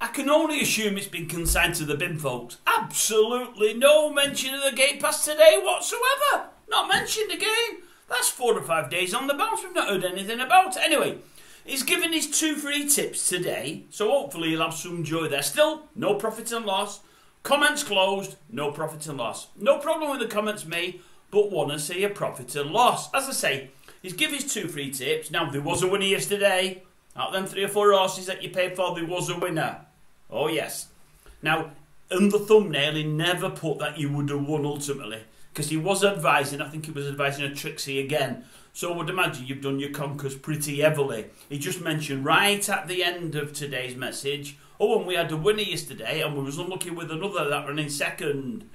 I can only assume it's been consigned to the bin, folks. Absolutely no mention of the Gatepass today whatsoever. Not mentioned again. That's four or five days on the bounce. We've not heard anything about it. Anyway, he's given his two free tips today, so hopefully he'll have some joy there. Still, no profit and loss. Comments closed, no profit and loss. No problem with the comments made, but want to see a profit and loss. As I say, he's given his two free tips. Now, there was a winner yesterday. Out of them three or four horses that you paid for, there was a winner. Oh, yes. Now, in the thumbnail, he never put that you would have won ultimately because he was advising, I think he was advising a Trixie again. So I would imagine you've done your conkers pretty heavily. He just mentioned right at the end of today's message, oh, and we had a winner yesterday, and we was unlucky with another that ran in second.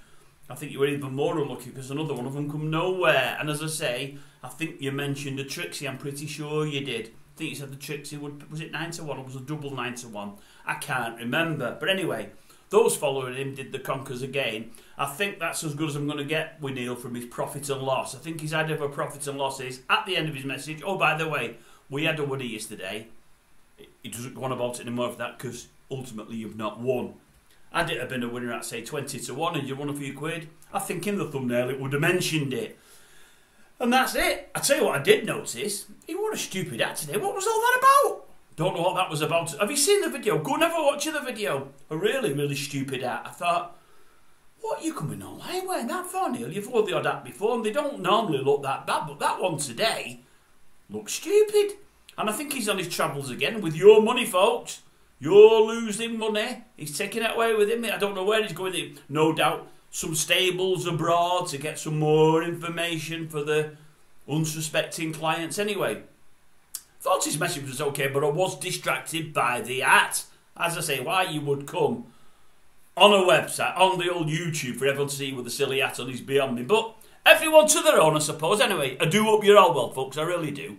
I think you were even more unlucky because another one of them come nowhere. And as I say, I think you mentioned a Trixie. I'm pretty sure you did. I think he said the Trixie would was it nine to one or was it double nine to one? I can't remember. But anyway, those following him did the conkers again. I think that's as good as I'm going to get with Neil from his profit and loss. I think his idea of profit and loss is at the end of his message. Oh, by the way, we had a winner yesterday. He doesn't go on about it anymore for that because ultimately you've not won. Had it have been a winner at say 20 to 1 and you won a few quid, I think in the thumbnail it would have mentioned it. And that's it. I tell you what, I did notice. He wore a stupid hat today. What was all that about? Don't know what that was about. Have you seen the video? Go a watch the video. A really, really stupid hat. I thought, what, you coming online wearing that for, Neil? You've worn the odd hat before and they don't normally look that bad, but that one today looks stupid. And I think he's on his travels again with your money, folks. You're losing money. He's taking it away with him. I don't know where he's going. No doubt some stables abroad to get some more information for the unsuspecting clients anyway. Thought his message was okay, but I was distracted by the at. As I say, why you would come on a website, on the old YouTube for everyone to see with the silly at on is beyond me. But everyone to their own, I suppose. Anyway, I do hope you're all well, folks. I really do.